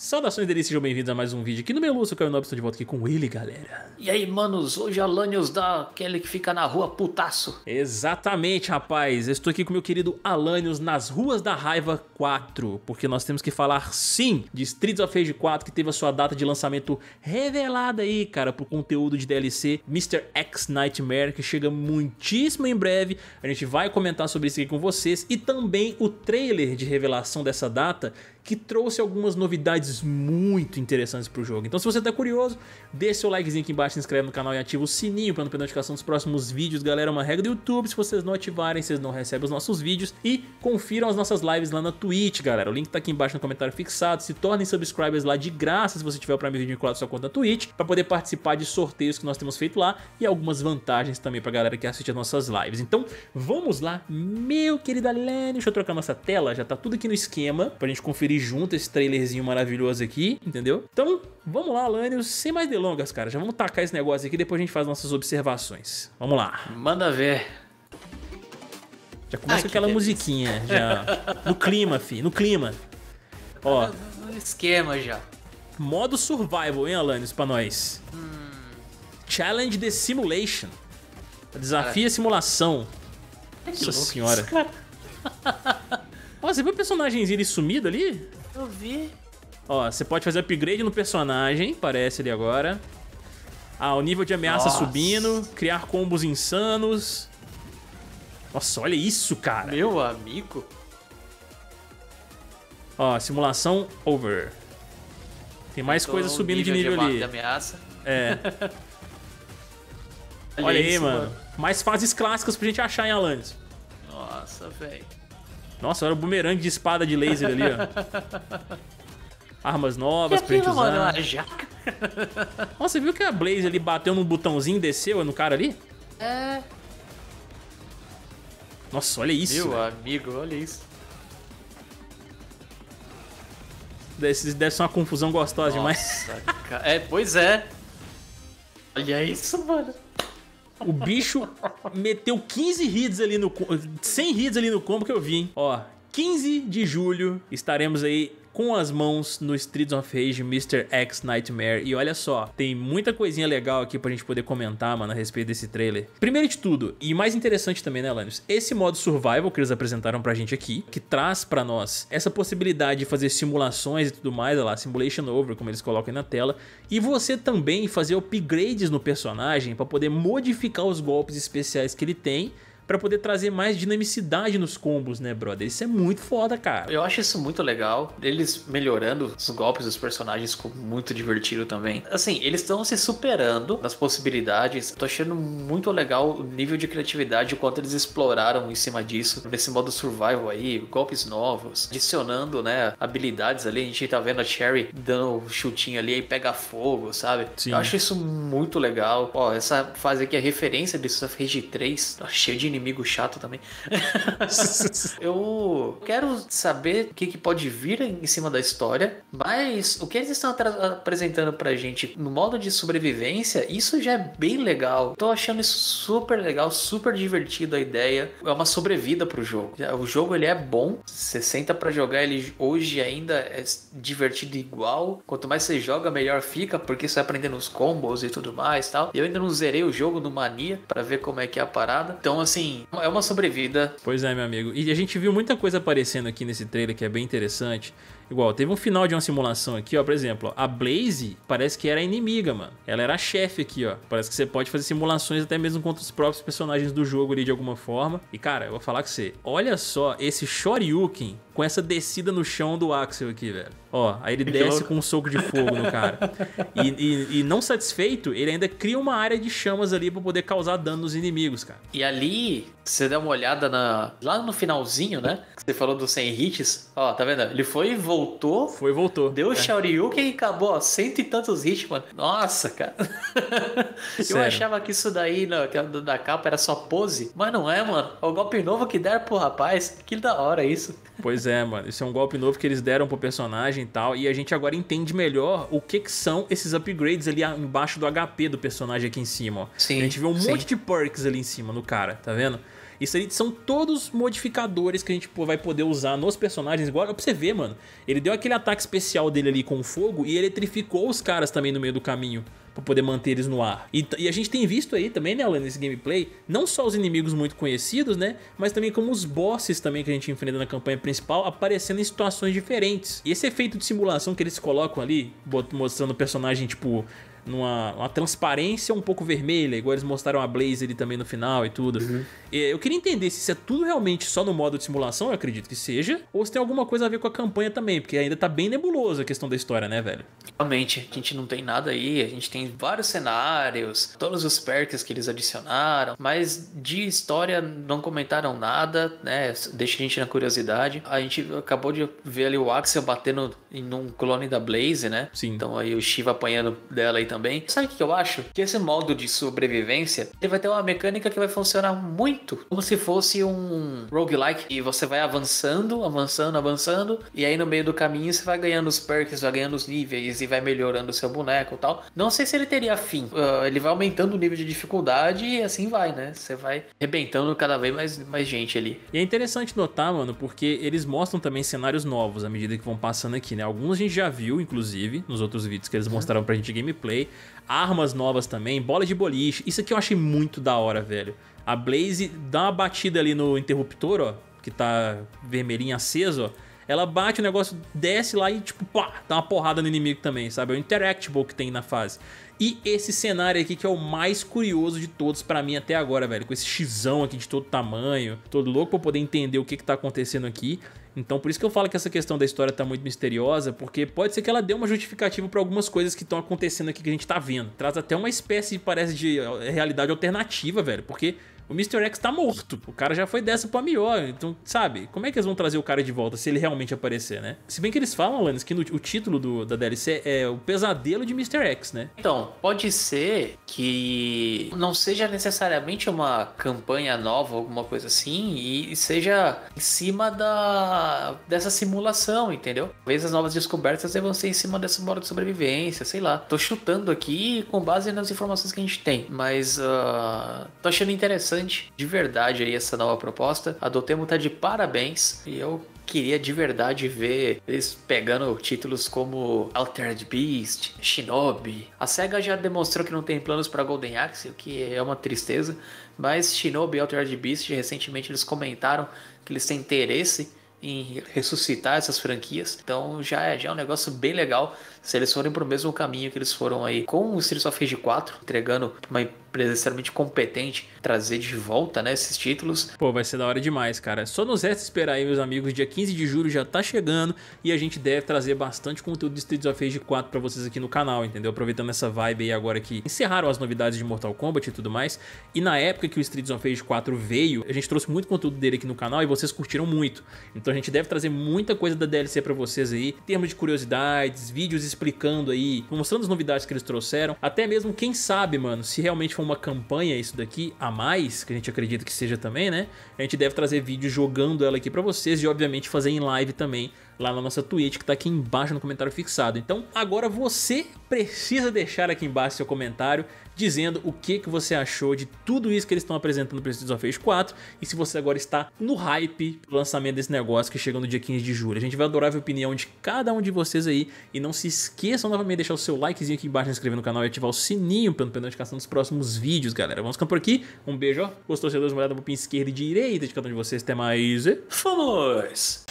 Saudações delícias, sejam bem-vindos a mais um vídeo aqui no Meluço, Caio Nobre, estou de volta aqui com ele, galera. E aí, manos, hoje a Lanius dá aquele que fica na rua putaço. Exatamente, rapaz, eu estou aqui com meu querido Alanios nas Ruas da Raiva 4, porque nós temos que falar sim de Streets of Rage 4, que teve a sua data de lançamento revelada aí, cara, pro conteúdo de DLC Mr. X Nightmare, que chega muitíssimo em breve, a gente vai comentar sobre isso aqui com vocês, e também o trailer de revelação dessa data, que trouxe algumas novidades muito interessantes pro jogo. Então se você tá curioso, deixa seu likezinho aqui embaixo, se inscreve no canal e ativa o sininho para não perder notificação dos próximos vídeos. Galera, é uma regra do YouTube, se vocês não ativarem, vocês não recebem os nossos vídeos. E confiram as nossas lives lá na Twitch, galera. O link tá aqui embaixo no comentário fixado. Se tornem subscribers lá de graça se você tiver o Prime Video vinculado à sua conta na Twitch, para poder participar de sorteios que nós temos feito lá e algumas vantagens também pra galera que assiste as nossas lives. Então, vamos lá, meu querido Alene. Deixa eu trocar nossa tela, já tá tudo aqui no esquema pra gente conferir junto esse trailerzinho maravilhoso aqui, entendeu? Então, vamos lá, Alanios, sem mais delongas, cara. Já vamos tacar esse negócio aqui, depois a gente faz nossas observações. Vamos lá. Manda ver. Já começa Ai, com aquela delícia. musiquinha, já. No clima, fi, no clima. Ó. No esquema já. Modo survival, hein, Alanios, pra nós. Hum. Challenge the Simulation. Desafia a simulação. Nossa senhora. Ó, você viu o personagemzinho sumido ali? Eu vi. Ó, você pode fazer upgrade no personagem, parece ali agora. Ah, o nível de ameaça Nossa. subindo, criar combos insanos. Nossa, olha isso, cara. Meu amigo. Ó, simulação over. Tem mais coisas subindo de nível, de ali. De ameaça. É. olha, olha aí, isso, mano. mano. Mais fases clássicas pra gente achar em Alanis. Nossa, velho. Nossa, olha o bumerangue de espada de laser ali, ó. Armas novas pra gente usar. Mano, uma jaca. Nossa, você viu que a Blaze ali bateu num botãozinho e desceu no cara ali? É. Nossa, olha isso. Meu véio. amigo, olha isso. Deve, deve ser uma confusão gostosa Nossa, demais. É, pois é. Olha isso, mano. O bicho meteu 15 hits ali no... 100 hits ali no combo que eu vi, hein? Ó, 15 de julho estaremos aí com as mãos no Streets of Rage Mr. X Nightmare. E olha só, tem muita coisinha legal aqui pra gente poder comentar, mano, a respeito desse trailer. Primeiro de tudo, e mais interessante também, né, Lanius? Esse modo survival que eles apresentaram pra gente aqui, que traz pra nós essa possibilidade de fazer simulações e tudo mais, olha lá, Simulation Over, como eles colocam aí na tela, e você também fazer upgrades no personagem pra poder modificar os golpes especiais que ele tem para poder trazer mais dinamicidade nos combos, né, brother? Isso é muito foda, cara. Eu acho isso muito legal. Eles melhorando os golpes dos personagens ficou muito divertido também. Assim, eles estão se superando nas possibilidades. Tô achando muito legal o nível de criatividade, o quanto eles exploraram em cima disso, nesse modo survival aí, golpes novos, adicionando, né, habilidades ali. A gente tá vendo a Cherry dando um chutinho ali e pega fogo, sabe? Sim. Eu acho isso muito legal. Ó, essa fase aqui é referência de Street Rage 3, tá cheio de inimigo chato também. eu quero saber o que, que, pode vir em cima da história, mas o que eles estão apresentando pra gente no modo de sobrevivência, isso já é bem legal. Tô achando isso super legal, super divertido a ideia. É uma sobrevida pro jogo. O jogo ele é bom, você senta para jogar ele hoje ainda é divertido igual. Quanto mais você joga, melhor fica, porque você vai aprendendo os combos e tudo mais tal. Eu ainda não zerei o jogo no Mania para ver como é que é a parada. Então, assim, assim, é uma sobrevida. Pois é, meu amigo. E a gente viu muita coisa aparecendo aqui nesse trailer que é bem interessante. Igual, teve um final de uma simulação aqui, ó, por exemplo, a Blaze parece que era inimiga, mano. Ela era a chefe aqui, ó. Parece que você pode fazer simulações até mesmo contra os próprios personagens do jogo ali de alguma forma. E cara, eu vou falar com você, olha só esse Shoryuken com essa descida no chão do Axel aqui, velho. Ó, aí ele desce com um soco de fogo no cara. E, e, e, não satisfeito, ele ainda cria uma área de chamas ali pra poder causar dano nos inimigos, cara. E ali, você dá uma olhada na lá no finalzinho, né? Que você falou dos 100 hits. Ó, tá vendo? Ele foi e voltou. Foi e voltou. Deu o é. Shoryuken e acabou, ó. Cento e tantos hits, mano. Nossa, cara. Eu achava que isso daí, não, que da capa era só pose. Mas não é, mano. É o golpe novo que deram pro rapaz. Que da hora isso. Pois é, mano. Isso é um golpe novo que eles deram pro personagem e tal. E a gente agora entende melhor o que, que são esses upgrades ali embaixo do HP do personagem aqui em cima, ó. Sim, a gente vê um sim. monte de perks ali em cima no cara, tá vendo? Isso aí são todos modificadores que a gente vai poder usar nos personagens. Igual pra você ver, mano. Ele deu aquele ataque especial dele ali com fogo e eletrificou os caras também no meio do caminho para poder manter eles no ar. E, e, a gente tem visto aí também, né, Alan, nesse gameplay, não só os inimigos muito conhecidos, né, mas também como os bosses também que a gente enfrenta na campanha principal aparecendo em situações diferentes. E esse efeito de simulação que eles colocam ali, mostrando o personagem, tipo, numa uma transparência um pouco vermelha, igual eles mostraram a Blaze ali também no final e tudo. Uhum. Eu queria entender se isso é tudo realmente só no modo de simulação, eu acredito que seja, ou se tem alguma coisa a ver com a campanha também, porque ainda tá bem nebuloso a questão da história, né, velho? Realmente, a gente não tem nada aí, a gente tem vários cenários, todos os perks que eles adicionaram, mas de história não comentaram nada, né? Deixa a gente na curiosidade. A gente acabou de ver ali o Axel batendo em um clone da Blaze, né? Sim. Então aí o Shiva apanhando dela aí também também. Sabe o que eu acho? Que esse modo de sobrevivência ele vai ter uma mecânica que vai funcionar muito como se fosse um roguelike. E você vai avançando, avançando, avançando. E aí no meio do caminho você vai ganhando os perks, vai ganhando os níveis e vai melhorando o seu boneco e tal. Não sei se ele teria fim. Uh, ele vai aumentando o nível de dificuldade e assim vai, né? Você vai arrebentando cada vez mais, mais gente ali. E é interessante notar, mano, porque eles mostram também cenários novos à medida que vão passando aqui, né? Alguns a gente já viu, inclusive, nos outros vídeos que eles mostraram pra gente gameplay armas novas também, bola de boliche. Isso aqui eu achei muito da hora, velho. A Blaze dá uma batida ali no interruptor, ó, que tá vermelhinho aceso, ó. Ela bate o negócio, desce lá e tipo, pá, dá uma porrada no inimigo também, sabe? É o Interactable que tem na fase. E esse cenário aqui que é o mais curioso de todos para mim até agora, velho. Com esse xão aqui de todo tamanho. Todo louco pra poder entender o que que tá acontecendo aqui. Então por isso que eu falo que essa questão da história tá muito misteriosa, porque pode ser que ela dê uma justificativa para algumas coisas que estão acontecendo aqui que a gente tá vendo. Traz até uma espécie, parece, de eh, realidade alternativa, velho, porque o Mr. X tá morto. O cara já foi dessa pra melhor. Então, sabe, como é que eles vão trazer o cara de volta se ele realmente aparecer, né? Se bem que eles falam, Alanis, que no, o título do, da DLC é o pesadelo de Mr. X, né? Então, pode ser que não seja necessariamente uma campanha nova, alguma coisa assim, e seja em cima da dessa simulação, entendeu? Talvez as novas descobertas devam ser em cima dessa modo de sobrevivência, sei lá. Tô chutando aqui com base nas informações que a gente tem, mas uh, tô achando interessante de verdade aí essa nova proposta. A Dotemu tá de parabéns e eu queria de verdade ver eles pegando títulos como Altered Beast, Shinobi. A SEGA já demonstrou que não tem planos para Golden Axe, o que é uma tristeza, mas Shinobi e Altered Beast recentemente eles comentaram que eles têm interesse em ressuscitar essas franquias. Então já é, já é um negócio bem legal se eles forem pro mesmo caminho que eles foram aí com o Streets of Rage 4, entregando uma extremamente competente trazer de volta, né, esses títulos. Pô, vai ser da hora demais, cara. Só nos resta esperar aí, meus amigos. Dia 15 de julho já tá chegando e a gente deve trazer bastante conteúdo de Streets of Rage 4 pra vocês aqui no canal, entendeu? Aproveitando essa vibe aí agora que encerraram as novidades de Mortal Kombat e tudo mais. E na época que o Streets of Rage 4 veio, a gente trouxe muito conteúdo dele aqui no canal e vocês curtiram muito. Então a gente deve trazer muita coisa da DLC pra vocês aí, em termos de curiosidades, vídeos explicando aí, mostrando as novidades que eles trouxeram. Até mesmo, quem sabe, mano, se realmente for uma campanha isso daqui a mais, que a gente acredita que seja também, né? A gente deve trazer vídeo jogando ela aqui pra vocês e, obviamente, fazer em live também lá na nossa Twitch, que tá aqui embaixo no comentário fixado. Então, agora você precisa deixar aqui embaixo seu comentário dizendo o que, que você achou de tudo isso que eles estão apresentando para of Rage 4 e se você agora está no hype do lançamento desse negócio que chega no dia 15 de julho. A gente vai adorar a opinião de cada um de vocês aí e não se esqueçam novamente de deixar o seu likezinho aqui embaixo, se inscrever no canal e ativar o sininho para não perder notificação dos próximos vídeos, galera. Vamos ficando por aqui. Um beijo, ó. Os torcedores, uma olhada no pin esquerda e direita de cada um de vocês. Até mais. Fomos!